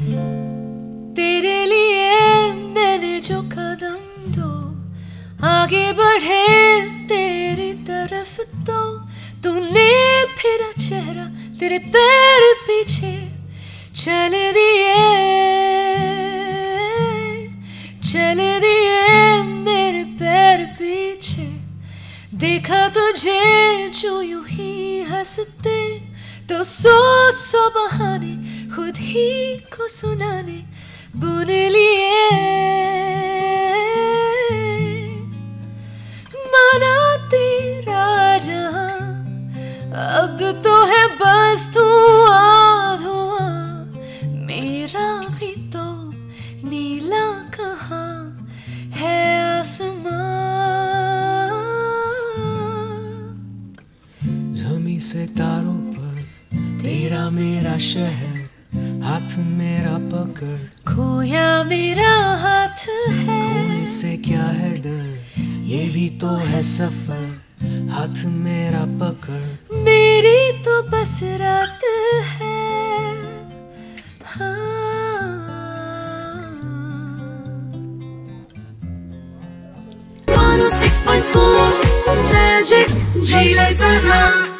तेरे लिए मैंने जो कदम दो, आगे बढ़े तेरी तरफ़ तो। तूने फिरा चेहरा तेरे पैर पीछे, चल दिए चल दिए मेरे पैर पीछे। देखा तुझे जो यूँ ही हँसते तो सो सो बहाने खुद ही को सुनाने, बुन लिए। माना तेरा अब तो है बस तू आधुआ। मेरा भी तो नीला कहाँ है आसमां। जमी से तारों पर तेरा मेरा शहर। हाथ मेरा पकड़। खोया मेरा हाथ है। से क्या है डर? ये भी तो है सफ़र। हाथ मेरा पकड़। मेरी तो बस रात है। हाँ। oh Magic, G-Laser,